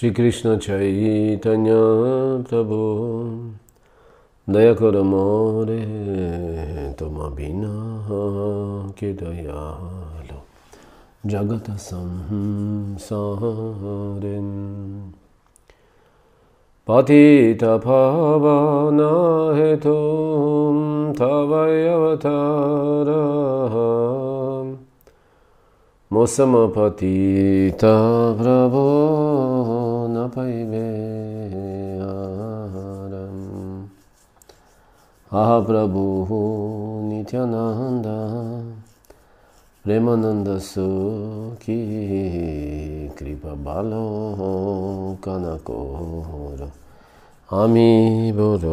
श्री कृष्ण चैतन्य प्रभु। दया कर मोरे, तुम बिना के दयालो। जगत संसारिन्। पतित पावन हेतु तवयवतार मोसमपतिता प्रभो। পাইবে আহারম আহা প্রভু নিত্যানন্দ প্রেমানন্দ সুখী কৃপা বাল কনকোর আমি বড়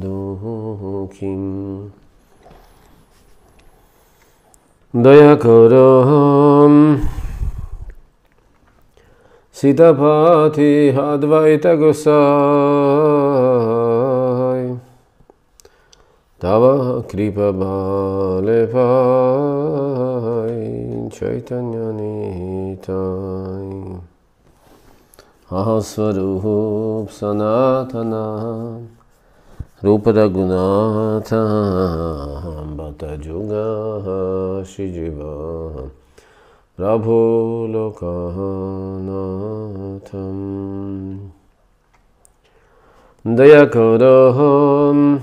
দুঃখিম দয়া কর Siddhabhati Advaita Gosai Tava Kripa Balevai Chaitanya Nitai Ahasvarup Sanatana Rupa Raghunatha Bhatta Juga Shijivam प्रभुलोकनाथम् Dayakaraham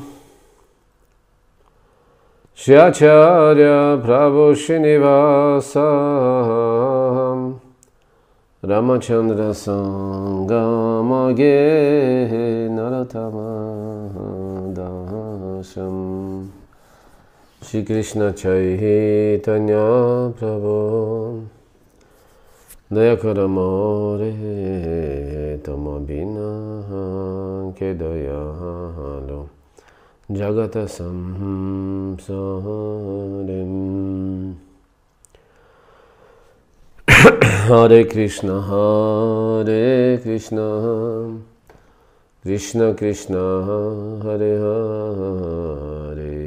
Shyacharya Prabhu Srinivasam Ramachandra Sangamage Naratama Dasam Shri कृष्ण चैतन्य प्रभु। दया कर मे तुम बिना के दया लो जगत संसार हरे कृष्ण हरे कृष्ण। कृष्ण कृष्ण, हरे हरे।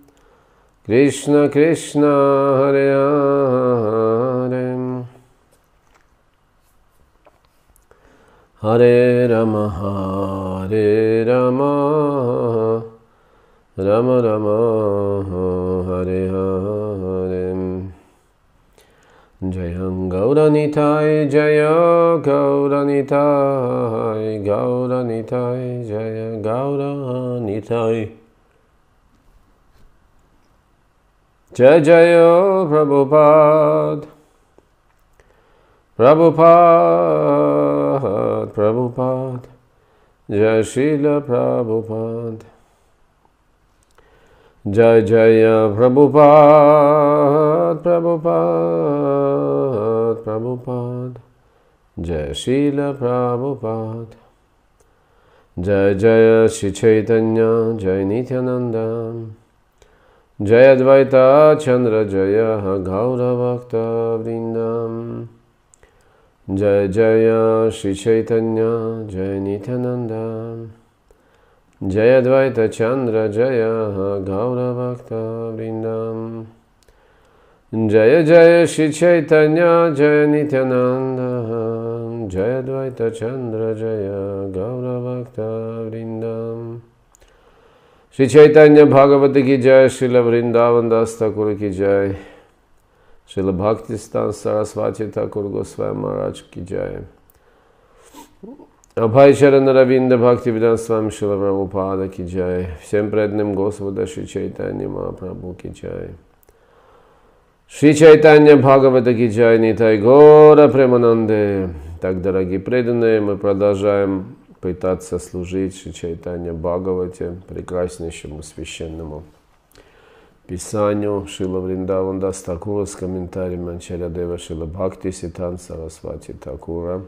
कृष्ण कृष्ण हरे हरे हरे रम हरे रम रम रम हरे हरे जय गौरनिताय जय गौरनिताय गौरनिताय जय गौरनिताय जय जय प्रभुपाद। प्रभुपाद प्रभुपाद। जय शील प्रभुपाद। जय जय प्रभुपाद प्रभुपाद प्रभुपाद। जय शील प्रभुपाद। जय जय श्री चैतन्य, जय नित्यानंदम। जय अद्वैता चंद्र जय गौरवक्त वृंदम जय जय श्रीचैतन्य जय नित्यानंद जय अद्वैत चन्द्र जय वृंदम जय जय श्रीचैतन्य जय नित्यानन्द। जय अद्वैत चन्द्र जय गौरभक्तवृन्दम् Shri Chaitanya Bhagavati Ki Jaya Srila Vrindavan Das Thakur Ki Jaya Srila Bhakti Stan Sarasvati Thakur Goswami Maharaj Ki Jaya Абхай Шарана Равинда Бхакти Видан Свами Шила Прабхупада Ки Джай. Всем преданным Господа Шри Чайтанья Ки Джай. Шри Чайтанья Бхагавата Ки Джай Нитай Гора Премананде. Так, дорогие преданные, мы продолжаем пытаться служить Шри Чайтанья Бхагавате, прекраснейшему священному писанию Шила Вриндаван Дастакура с комментарием Анчаря Дева Шила Бхакти Ситан Сарасвати Такура.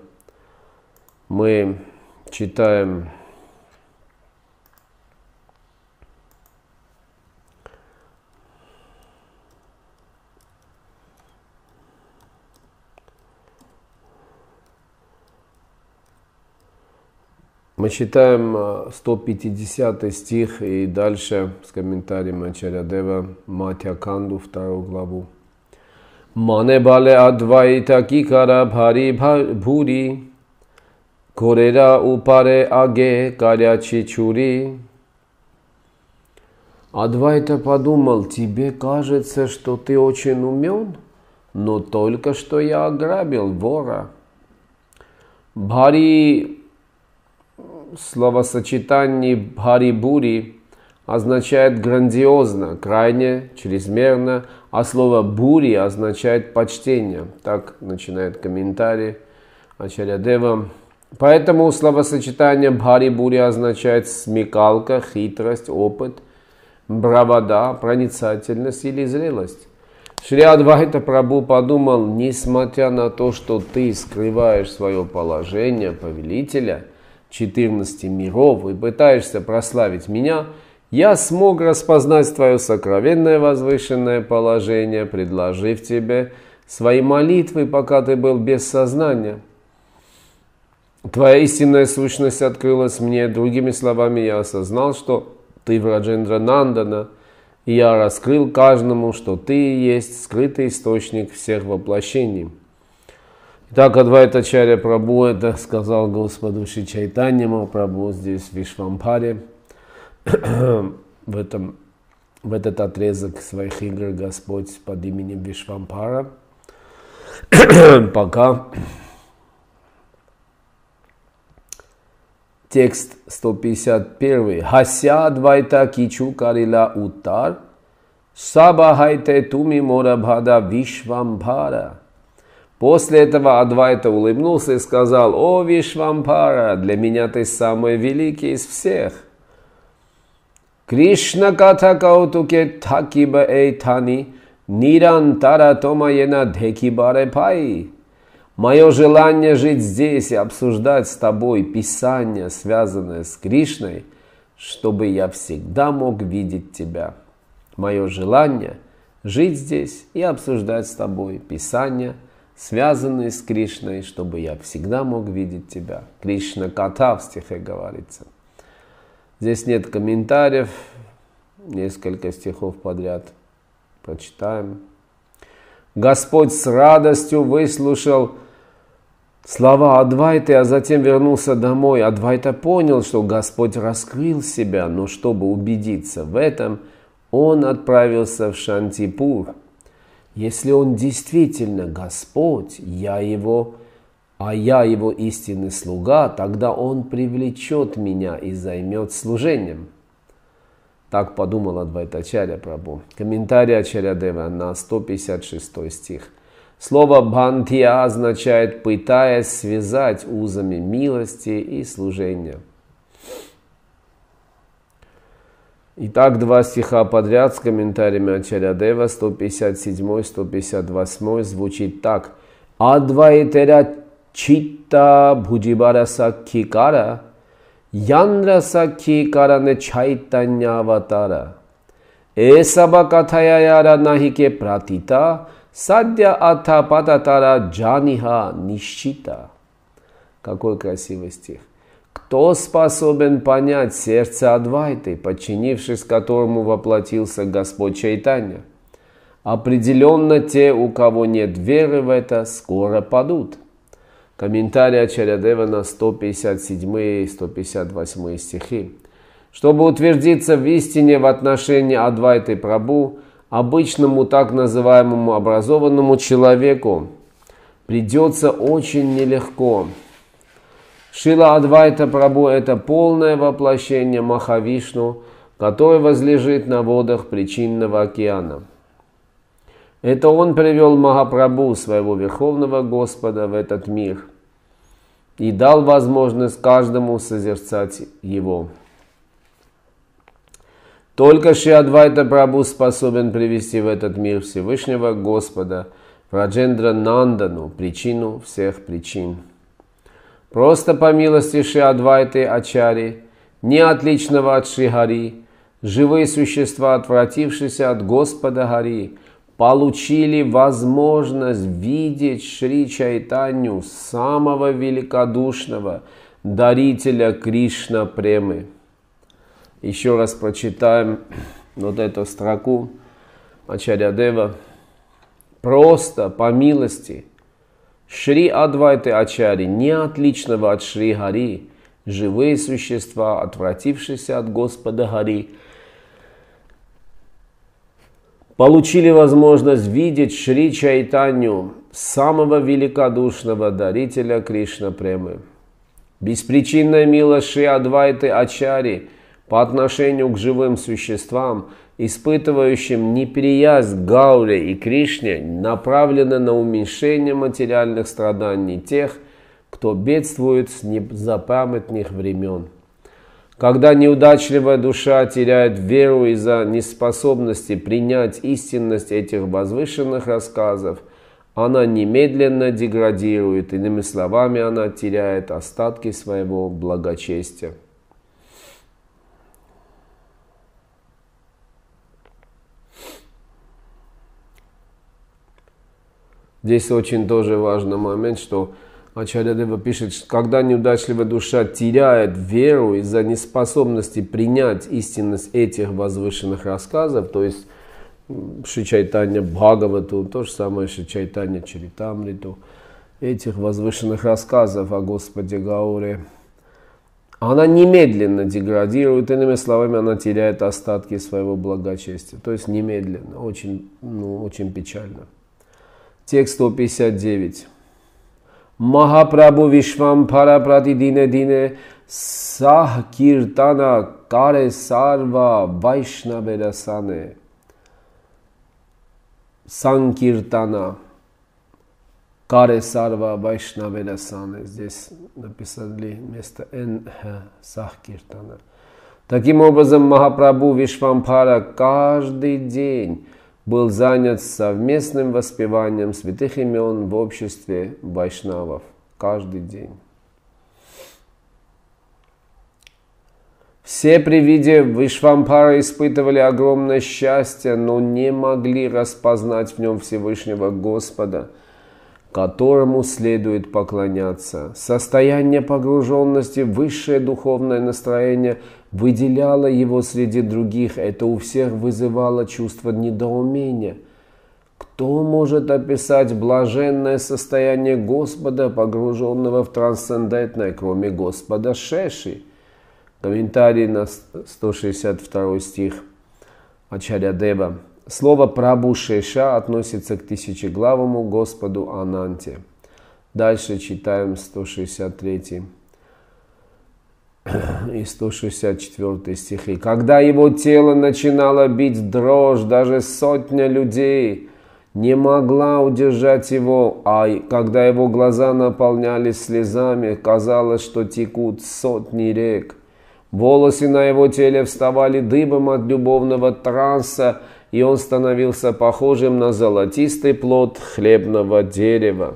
Мы читаем Мы читаем 150 э, стих и дальше с комментарием Ачаря Дева Матьяканду, вторую главу. Мане бале адвайта кикара бхари бхури Корера упаре аге корячи чури. Адвайта подумал, тебе кажется, что ты очень умен, но только что я ограбил вора. Бхари, словосочетание бхари-бури означает грандиозно, крайне, чрезмерно, а слово бури означает почтение. Так начинает комментарий Ачарья Дева. Поэтому словосочетание бхари-бури означает смекалка, хитрость, опыт, бравада, проницательность или зрелость. Шри Адвайта Прабhu подумал, несмотря на то, что ты скрываешь свое положение повелителя 14 миров и пытаешься прославить меня, я смог распознать твое сокровенное возвышенное положение, предложив тебе свои молитвы, пока ты был без сознания. Твоя истинная сущность открылась мне. Другими словами, я осознал, что ты Враджендра Нандана, и я раскрыл каждому, что ты есть скрытый источник всех воплощений. Так Адвайта Чаря Прабу это сказал Господу Ши Чайтанья Прабу здесь в Вишвампаре. в, этом, в этот отрезок своих игр Господь под именем Вишвампара пока Текст 151. Хася двайта кичу карила уттар. Саба хайте туми морабхада вишвамбхара. После этого Адвайта улыбнулся и сказал, «О, Вишвампара, для меня ты самый великий из всех». Кришна катха каутуке такиба эйтани, нирантара томаена декибаре пай. Мое желание жить здесь и обсуждать с тобой Писание, связанное с Кришной, чтобы я всегда мог видеть тебя. Мое желание жить здесь и обсуждать с тобой Писание, связанные с Кришной, чтобы я всегда мог видеть тебя. Кришна Ката в стихе говорится. Здесь нет комментариев, несколько стихов подряд прочитаем. Господь с радостью выслушал слова Адвайты, а затем вернулся домой. Адвайта понял, что Господь раскрыл себя, но чтобы убедиться в этом, он отправился в Шантипур. Если он действительно Господь, я его, а я его истинный слуга, тогда он привлечет меня и займет служением. Так подумал Адвайтачаря Прабу. Комментарий Ачаря Дева на 156 стих – Слово «бхантия» означает «пытаясь связать узами милости и служения». Итак, два стиха подряд с комментариями Ачаря Дева, 157-158 звучит так. Адвайтера читта бхуджибара сакхикара, янра сакхикара не чайтаняватара. Эсаба катаяяра нахике пратита, Садья ата пататара джаниха нищита. Какой красивый стих. Кто способен понять сердце Адвайты, подчинившись которому воплотился Господь Чайтанья? Определенно те, у кого нет веры в это, скоро падут. Комментарий Ачарядева на 157 и 158 стихи. Чтобы утвердиться в истине в отношении Адвайты Прабу, обычному так называемому образованному человеку придется очень нелегко. Шила Адвайта Прабу – это полное воплощение Махавишну, который возлежит на водах причинного океана. Это он привел Махапрабху, своего Верховного Господа, в этот мир и дал возможность каждому созерцать его. Только Шиадвайта Прабу способен привести в этот мир Всевышнего Господа, Раджендра Нандану, причину всех причин. Просто по милости Шиадвайты Ачари, не отличного от Шигари, живые существа, отвратившиеся от Господа Хари, получили возможность видеть Шри Чайтаню, самого великодушного дарителя Кришна Премы. Еще раз прочитаем вот эту строку Ачарья Просто по милости Шри Адвайты Ачари, не отличного от Шри Хари, живые существа, отвратившиеся от Господа Хари, получили возможность видеть Шри Чайтаню, самого великодушного дарителя Кришна Премы. Беспричинная милость Шри Адвайты Ачари – по отношению к живым существам, испытывающим неприязнь Гауре и Кришне, направлена на уменьшение материальных страданий тех, кто бедствует с незапамятных времен. Когда неудачливая душа теряет веру из-за неспособности принять истинность этих возвышенных рассказов, она немедленно деградирует, иными словами, она теряет остатки своего благочестия. Здесь очень тоже важный момент, что Ачарьядева пишет, что когда неудачливая душа теряет веру из-за неспособности принять истинность этих возвышенных рассказов, то есть Шичайтанья Бхагавату, то же самое Шичайтанья Чаритамриту, этих возвышенных рассказов о Господе Гауре, она немедленно деградирует, иными словами, она теряет остатки своего благочестия. То есть немедленно, очень, ну, очень печально. Текст 159. Махапрабху Вишвампара Пратидине Дине Сах Киртана Каре Сарва Вайшнаведасане. Санкиртана Каре Сарва Вайшнаведасане. Здесь написали вместо Н Сах Киртана. Таким образом, Махапрабху Вишвампара каждый день был занят совместным воспеванием святых имен в обществе вайшнавов каждый день. Все при виде Вишвампара испытывали огромное счастье, но не могли распознать в нем Всевышнего Господа – которому следует поклоняться. Состояние погруженности, высшее духовное настроение выделяло его среди других. Это у всех вызывало чувство недоумения. Кто может описать блаженное состояние Господа, погруженного в трансцендентное, кроме Господа Шеши? Комментарий на 162 стих Ачаря Дева. Слово «прабушеша» относится к тысячеглавому Господу Ананте. Дальше читаем 163 и 164 стихи. Когда его тело начинало бить дрожь, даже сотня людей не могла удержать его, а когда его глаза наполнялись слезами, казалось, что текут сотни рек. Волосы на его теле вставали дыбом от любовного транса, и он становился похожим на золотистый плод хлебного дерева.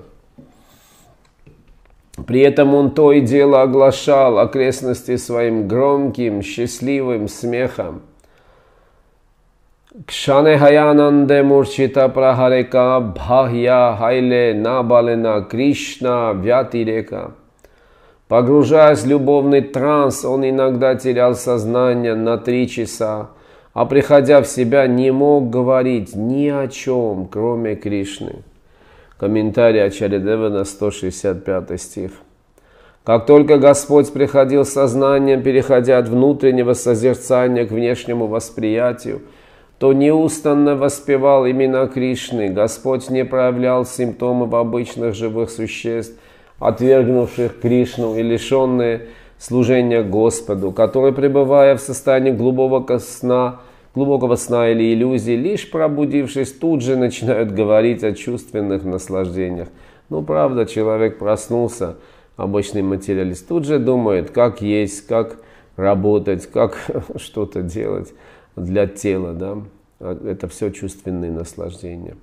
При этом он то и дело оглашал окрестности своим громким, счастливым смехом. Кшане Хаянанде Мурчита Прахарека Бхахья Хайле Набалена Кришна Вятирека. Погружаясь в любовный транс, он иногда терял сознание на три часа, а приходя в себя не мог говорить ни о чем, кроме Кришны. Комментарий Ачаридева на 165 стих. Как только Господь приходил в сознание, переходя от внутреннего созерцания к внешнему восприятию, то неустанно воспевал имена Кришны. Господь не проявлял симптомов обычных живых существ, отвергнувших Кришну и лишенные служения Господу, которые, пребывая в состоянии глубокого сна, глубокого сна или иллюзии, лишь пробудившись, тут же начинают говорить о чувственных наслаждениях. Ну, правда, человек проснулся, обычный материалист, тут же думает, как есть, как работать, как что-то делать для тела, да. Это все чувственные наслаждения.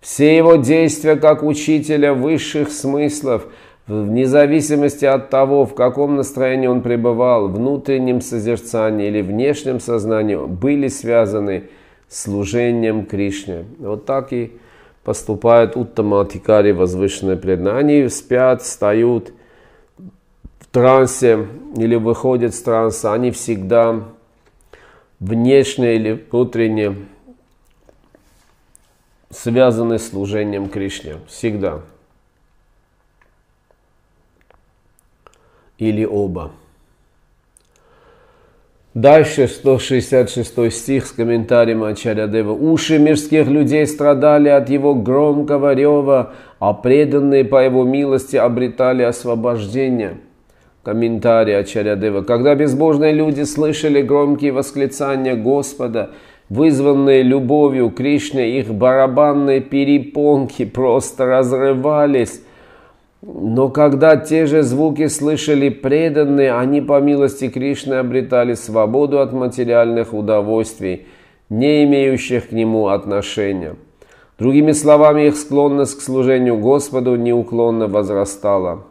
Все его действия как учителя высших смыслов, вне зависимости от того, в каком настроении он пребывал, внутреннем созерцании или внешнем сознании, были связаны служением Кришне. Вот так и поступают уттаматикари, возвышенные преданные. Они спят, встают в трансе или выходят с транса. Они всегда внешне или внутренне связаны с служением Кришне. Всегда. Или оба. Дальше 166 стих с комментарием Ачарядева. «Уши мирских людей страдали от его громкого рева, а преданные по его милости обретали освобождение». Комментарий Ачарядева. «Когда безбожные люди слышали громкие восклицания Господа, вызванные любовью Кришне, их барабанные перепонки просто разрывались, но когда те же звуки слышали преданные, они по милости Кришны обретали свободу от материальных удовольствий, не имеющих к нему отношения. Другими словами, их склонность к служению Господу неуклонно возрастала.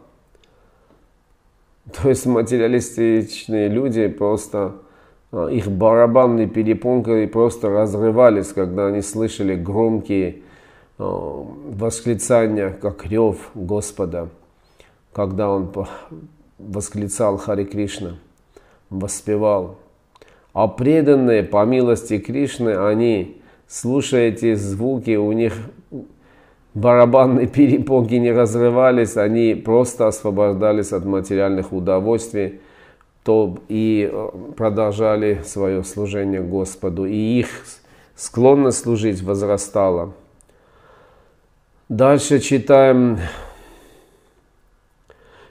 То есть материалистичные люди просто, а, их барабанные перепонки просто разрывались, когда они слышали громкие восклицания, как рев Господа, когда он восклицал Хари Кришна, воспевал. А преданные, по милости Кришны, они, слушая эти звуки, у них барабанные перепонки не разрывались, они просто освобождались от материальных удовольствий то и э, продолжали свое служение Господу. И их склонность служить возрастала. Дальше читаем.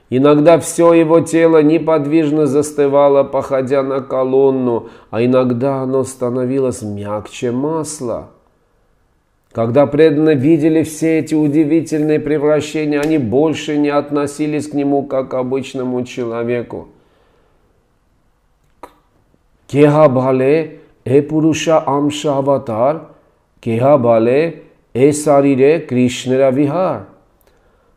Иногда все его тело неподвижно застывало, походя на колонну, а иногда оно становилось мягче масла. Когда преданно видели все эти удивительные превращения, они больше не относились к нему как к обычному человеку. Кеха бале э амша аватар, кеха бале Эсарире Кришнера Вихар.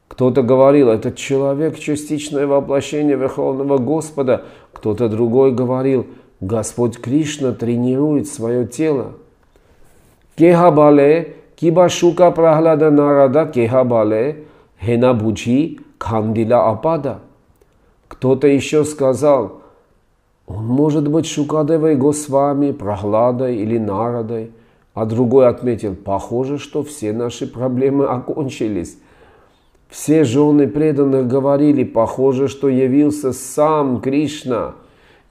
Кто-то говорил, это человек, частичное воплощение Верховного Господа. Кто-то другой говорил, Господь Кришна тренирует свое тело. Кехабале, Кибашука Прахлада Нарада Кехабале, Хенабучи Кандила Апада. Кто-то еще сказал, он может быть Шукадевой Госвами, Прохладой или Нарадой – а другой отметил, похоже, что все наши проблемы окончились. Все жены преданных говорили, похоже, что явился сам Кришна.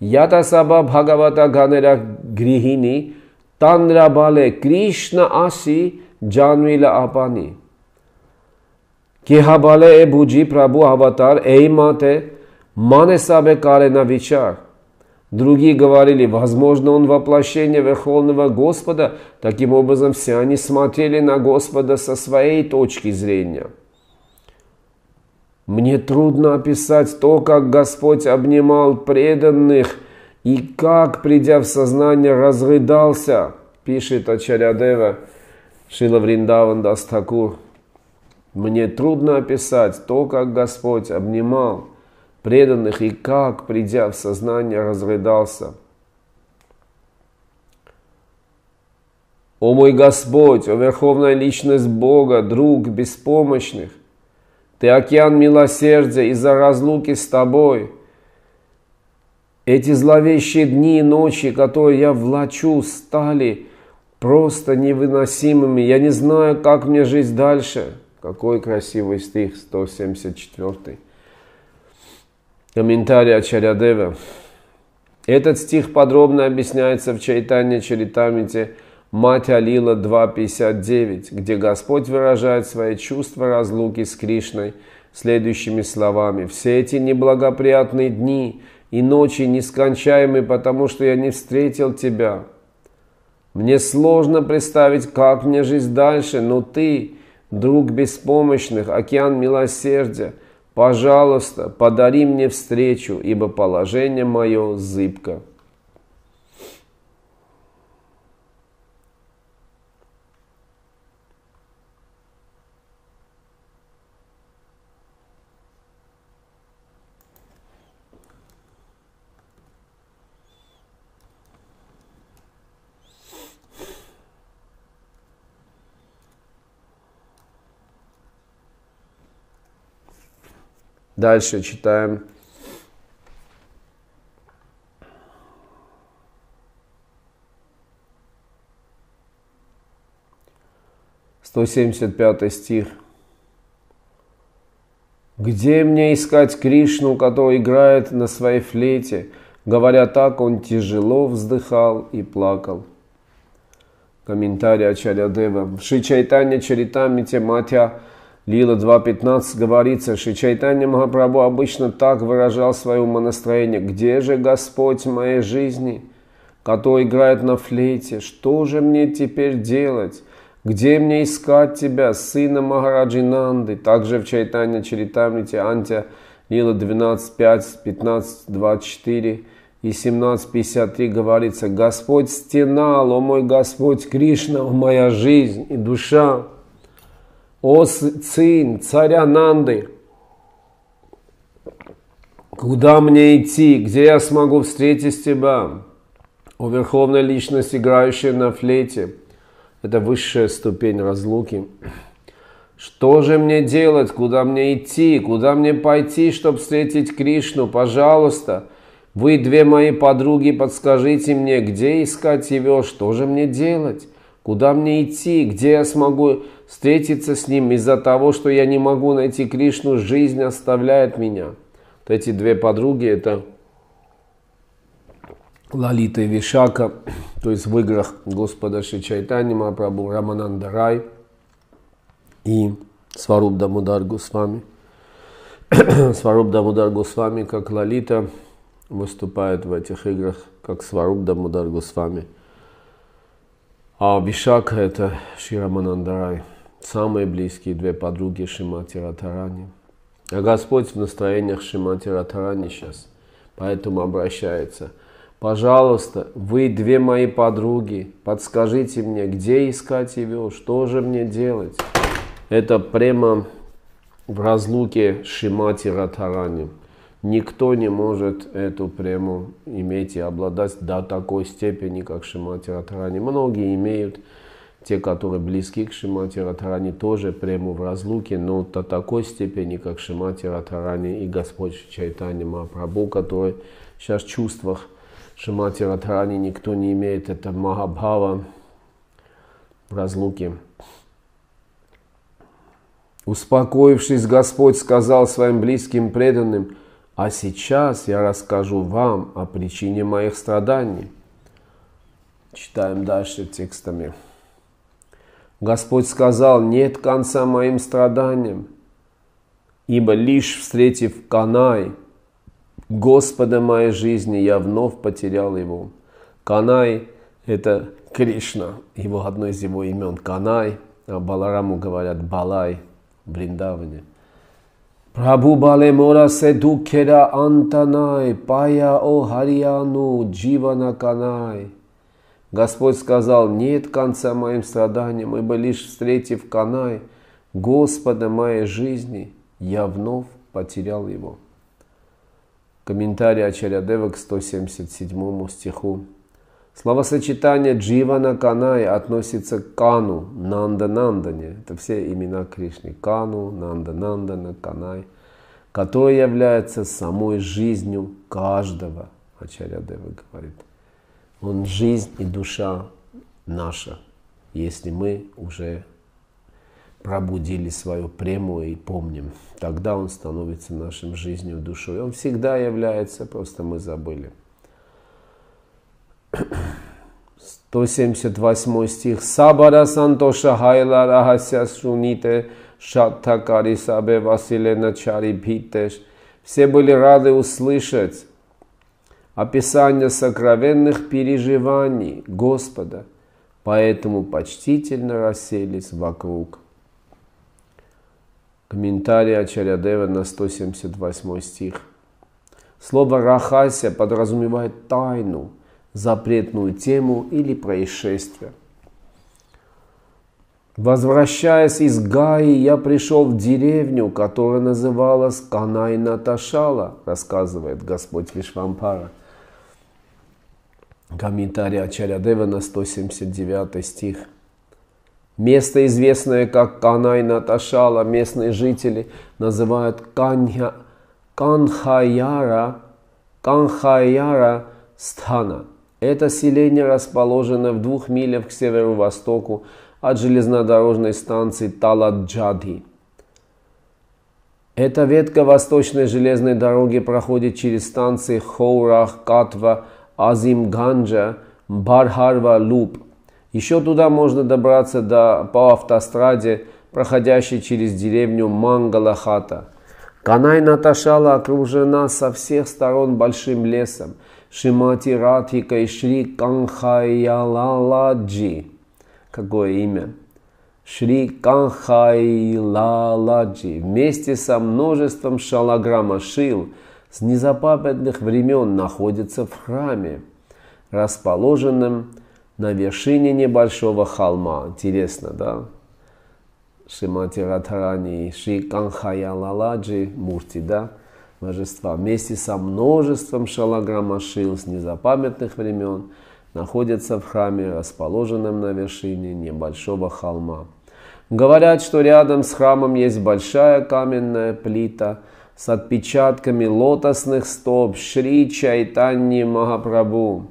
Ята саба Бхагавата Ганера Грихини Тандра Бале Кришна Аси Джанвила Апани. Кеха Бале Е Буджи Прабhu Аватар Ей Мате Мане Сабе Карена Вичар. Другие говорили, возможно, он воплощение Верховного Господа. Таким образом, все они смотрели на Господа со своей точки зрения. Мне трудно описать то, как Господь обнимал преданных и как, придя в сознание, разрыдался, пишет Ачарядева Шила Вриндаван Дастакур. Мне трудно описать то, как Господь обнимал преданных и как, придя в сознание, разрыдался. О мой Господь, о Верховная Личность Бога, друг беспомощных, Ты океан милосердия из-за разлуки с тобой. Эти зловещие дни и ночи, которые я влачу, стали просто невыносимыми. Я не знаю, как мне жить дальше. Какой красивый стих, 174. Комментарий Ачарядева. Этот стих подробно объясняется в Чайтане Чаритамите Мать Алила 2.59, где Господь выражает свои чувства разлуки с Кришной следующими словами. «Все эти неблагоприятные дни и ночи нескончаемы, потому что я не встретил тебя. Мне сложно представить, как мне жить дальше, но ты, друг беспомощных, океан милосердия, пожалуйста, подари мне встречу, ибо положение мое зыбко». Дальше читаем. Сто семьдесят пятый стих. Где мне искать Кришну, который играет на своей флейте? Говоря так, он тяжело вздыхал и плакал. Комментарий Ачарья Дева. Шичайтане Чаритамите Матья Лила 2.15 говорится, что Чайтанья Махапрабху обычно так выражал свое умонастроение. «Где же Господь моей жизни, который играет на флейте? Что же мне теперь делать? Где мне искать тебя, сына Махараджи Нанды?» Также в Чайтанья Чаритамрите Антия Лила 12.5, 15.24 и 17.53 говорится, «Господь стенал, о мой Господь Кришна, о моя жизнь и душа, о сын царя Нанды, куда мне идти, где я смогу встретить тебя? О верховной личности, играющей на флейте. Это высшая ступень разлуки. Что же мне делать, куда мне идти, куда мне пойти, чтобы встретить Кришну? Пожалуйста, вы две мои подруги, подскажите мне, где искать его, что же мне делать? Куда мне идти, где я смогу встретиться с ним из-за того, что я не могу найти Кришну, жизнь оставляет меня. Вот эти две подруги, это Лалита и Вишака, то есть в играх Господа Шичайтани Махапрабху, Рамананда Рай и Сваруб Дамудар Госвами. Сваруб Дамудар Госвами, как Лалита, выступает в этих играх, как Сваруб Дамудар Госвами. А Вишака это Шираманандарай самые близкие две подруги Шимати Ратарани. А Господь в настроениях Шимати Ратарани сейчас, поэтому обращается. Пожалуйста, вы две мои подруги, подскажите мне, где искать его, что же мне делать? Это прямо в разлуке Шимати Ратарани. Никто не может эту прему иметь и обладать до такой степени, как Шимати Ратарани. Многие имеют, те, которые близки к Шимати Радхарани, тоже прямо в разлуке, но до такой степени, как Шимати Радхарани и Господь Чайтани Махапрабху, который сейчас в чувствах Шимати Радхарани никто не имеет, это Махабхава в разлуке. Успокоившись, Господь сказал своим близким преданным, а сейчас я расскажу вам о причине моих страданий. Читаем дальше текстами. Господь сказал, нет конца моим страданиям, ибо лишь встретив Канай, Господа моей жизни, я вновь потерял его. Канай – это Кришна, его одно из его имен Канай, а Балараму говорят Балай в Бриндаване. Прабhu Бале Мора Седукера Антанай, Пая О Харьяну Дживана Канай – Господь сказал, нет конца моим страданиям, ибо лишь встретив Канай, Господа моей жизни, я вновь потерял его. Комментарий Ачарядева к 177 стиху. Словосочетание Дживана Канай относится к Кану, Нанда Нандане. Это все имена Кришны. Кану, Нанда Нандана, Канай, который является самой жизнью каждого, Ачарьядева говорит. Он жизнь и душа наша, если мы уже пробудили свою прему и помним. Тогда он становится нашим жизнью, душой. Он всегда является, просто мы забыли. 178 стих. Сабара Сантоша Хайла Рахася Шуните Шаттакари Сабе Василена Чари Бхитеш. Все были рады услышать описание сокровенных переживаний Господа, поэтому почтительно расселись вокруг. Комментарий Ачарядева на 178 стих. Слово «рахася» подразумевает тайну – запретную тему или происшествие. Возвращаясь из Гаи, я пришел в деревню, которая называлась Канай Наташала, рассказывает Господь Вишвампара. Комментарий Ачарядева на 179 стих. Место, известное как Канай Наташала, местные жители называют Канья, Канхаяра, Канхаяра Стхана – это селение расположено в двух милях к северо-востоку от железнодорожной станции Таладжадhi. Эта ветка восточной железной дороги проходит через станции Хоурах, Катва, Азимганджа, Бархарва, Луп. Еще туда можно добраться до, по автостраде, проходящей через деревню Мангалахата. Канай Наташала окружена со всех сторон большим лесом – Шимати Радхика и Шри Канхайялаладжи. Какое имя? Шри Канхайлаладжи вместе со множеством шалаграма шил с незапамятных времен находится в храме, расположенном на вершине небольшого холма. Интересно, да? Шимати Радхарани, Шри Канхайялаладжи Мурти, да? Божества вместе со множеством шалаграмашил с незапамятных времен находятся в храме, расположенном на вершине небольшого холма. Говорят, что рядом с храмом есть большая каменная плита с отпечатками лотосных стоп Шри Чайтаньи Махапрабху.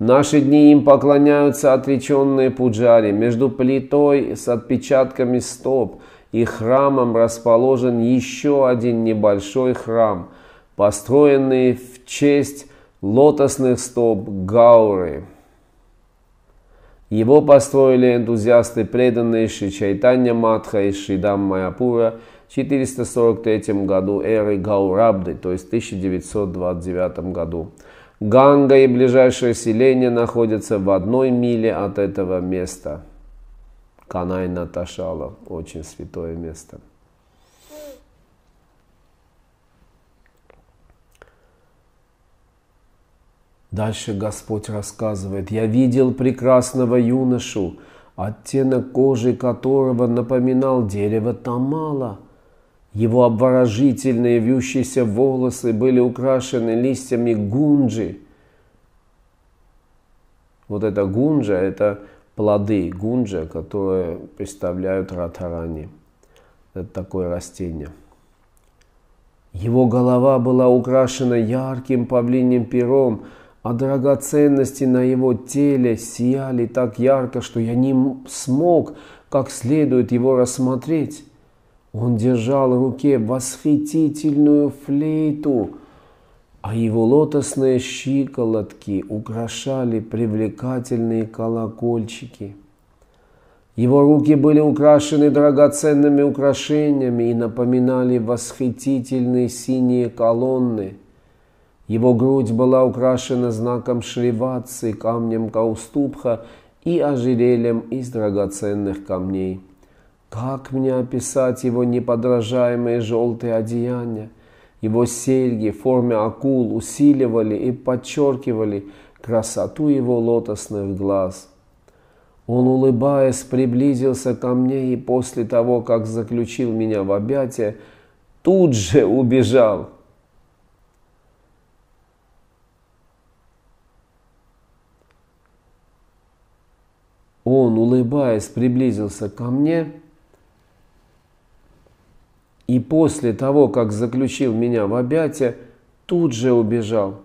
В наши дни им поклоняются отреченные пуджари. Между плитой с отпечатками стоп и храмом расположен еще один небольшой храм, построенный в честь лотосных стоп Гауры. Его построили энтузиасты, преданные Шри Чайтанья Матха и Шридам Майапура в 443 году эры Гаурабды, то есть 1929 году. Ганга и ближайшее селение находятся в одной миле от этого места – Канай Наташала, очень святое место. Дальше Господь рассказывает, «Я видел прекрасного юношу, оттенок кожи которого напоминал дерево Тамала. Его обворожительные вьющиеся волосы были украшены листьями гунджи». Вот это гунджа – это плоды гунджа, которые представляют радхарани. Это такое растение. Его голова была украшена ярким павлиним пером, а драгоценности на его теле сияли так ярко, что я не смог как следует его рассмотреть. Он держал в руке восхитительную флейту, а его лотосные щиколотки украшали привлекательные колокольчики. Его руки были украшены драгоценными украшениями и напоминали восхитительные синие колонны. Его грудь была украшена знаком Шриватсы, камнем Кауступха и ожерельем из драгоценных камней. Как мне описать его неподражаемые желтые одеяния? Его серьги в форме акул усиливали и подчеркивали красоту его лотосных глаз. Он, улыбаясь, приблизился ко мне и после того, как заключил меня в объятия, тут же убежал. он, улыбаясь, приблизился ко мне, и после того, как заключил меня в объятия, тут же убежал.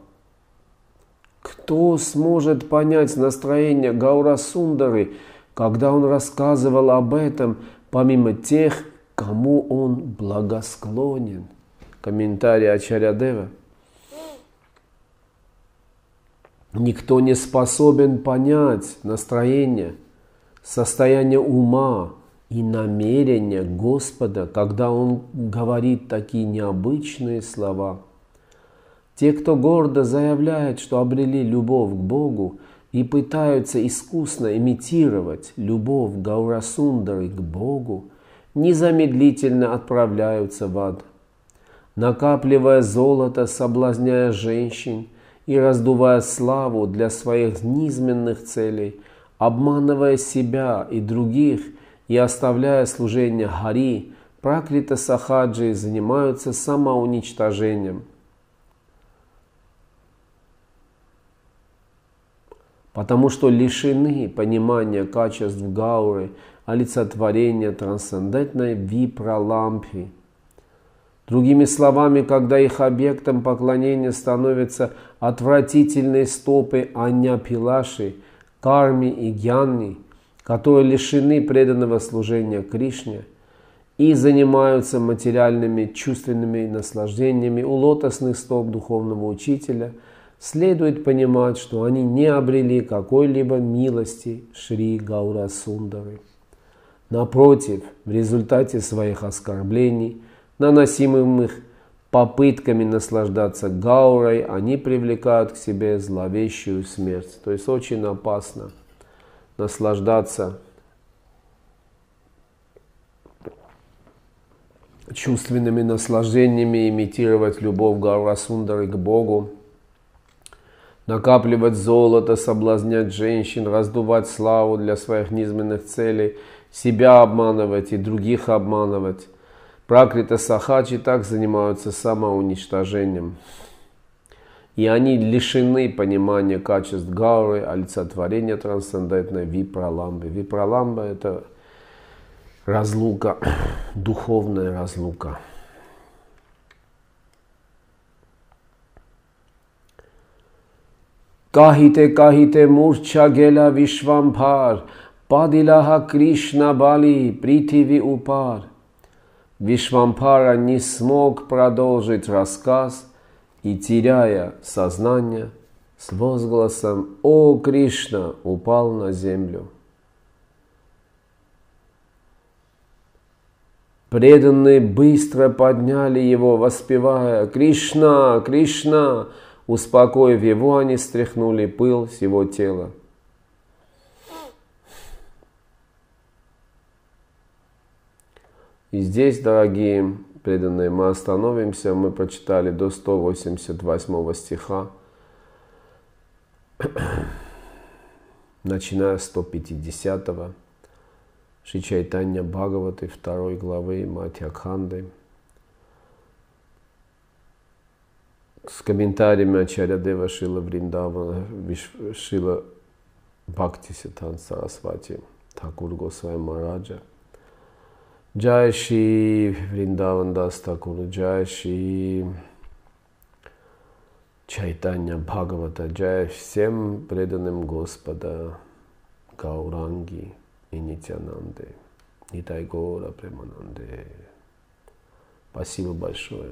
Кто сможет понять настроение Гаура Сундары, когда он рассказывал об этом, помимо тех, кому он благосклонен? Комментарий Ачарядева. Никто не способен понять настроение, состояние ума и намерение Господа, когда Он говорит такие необычные слова. Те, кто гордо заявляет, что обрели любовь к Богу и пытаются искусно имитировать любовь Гаурасундары к Богу, незамедлительно отправляются в ад. Накапливая золото, соблазняя женщин – и раздувая славу для своих низменных целей, обманывая себя и других и оставляя служение Хари, Пракрита Сахаджи занимаются самоуничтожением. Потому что лишены понимания качеств Гауры, олицетворения трансцендентной випралампи – Другими словами, когда их объектом поклонения становятся отвратительные стопы Анья-Пилаши, Карми и Гьянни, которые лишены преданного служения Кришне и занимаются материальными чувственными наслаждениями у лотосных стоп духовного учителя, следует понимать, что они не обрели какой-либо милости Шри Гаура Сундары. Напротив, в результате своих оскорблений – наносимых попытками наслаждаться гаурой, они привлекают к себе зловещую смерть. То есть очень опасно наслаждаться чувственными наслаждениями, имитировать любовь Гаурасундары к Богу, накапливать золото, соблазнять женщин, раздувать славу для своих низменных целей, себя обманывать и других обманывать. Пракрита Сахачи так занимаются самоуничтожением. И они лишены понимания качеств Гауры, олицетворения трансцендентной Випраламбы. Випраламба – это разлука, духовная разлука. Kahite kahite murcha gela vishvampar, padilaha Krishna bali prithivi upar – Вишвампара не смог продолжить рассказ и, теряя сознание, с возгласом «О, Кришна!» упал на землю. Преданные быстро подняли его, воспевая «Кришна! Кришна!» Успокоив его, они стряхнули пыл с его тела. И здесь, дорогие преданные, мы остановимся. Мы прочитали до 188 стиха, начиная с 150 Шичайтанья Бхагаваты, второй главы Матьякханды. С комментариями Ачаря Дева Шила Вриндавана, Шила Бхакти Ситан Сарасвати, Такур Госвай Мараджа – Джай Ши Вриндаван Дастакур, Джай Ши Чайтанья Бхагавата, Джай всем преданным Господа Гауранги и Нитянанды, Нитай Гора Премананды. Спасибо большое.